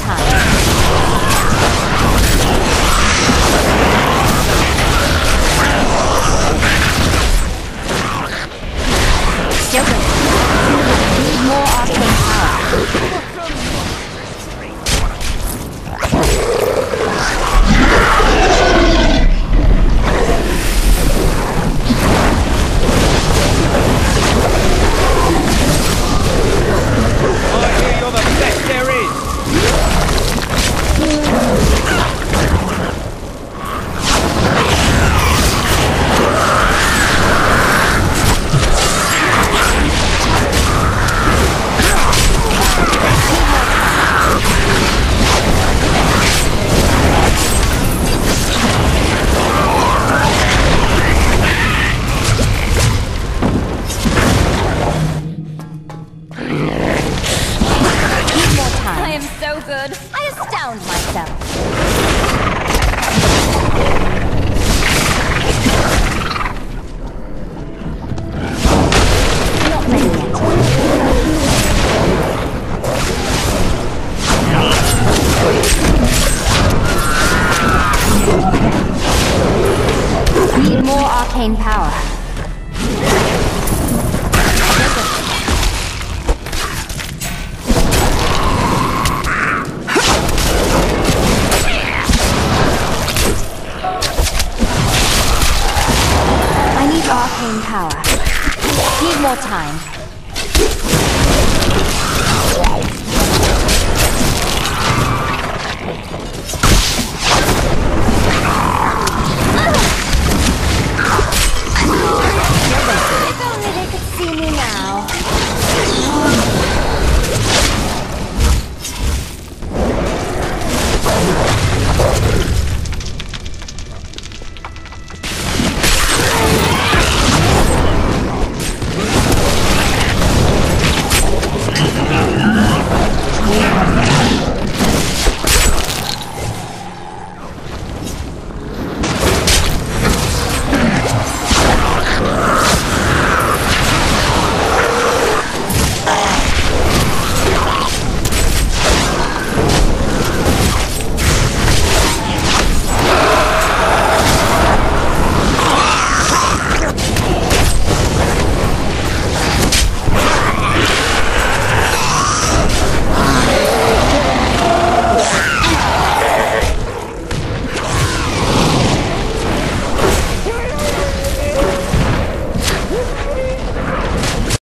more good, I astound myself. Need more arcane power. Main. Need more time.